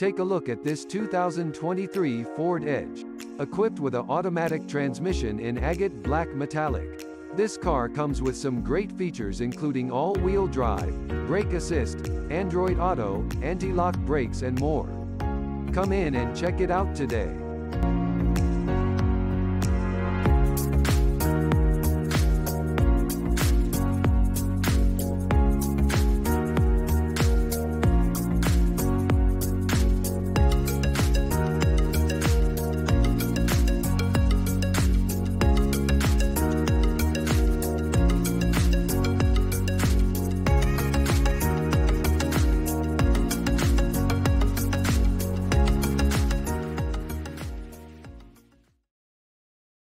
Take a look at this 2023 Ford Edge. Equipped with an automatic transmission in agate black metallic. This car comes with some great features including all-wheel drive, brake assist, Android Auto, anti-lock brakes and more. Come in and check it out today.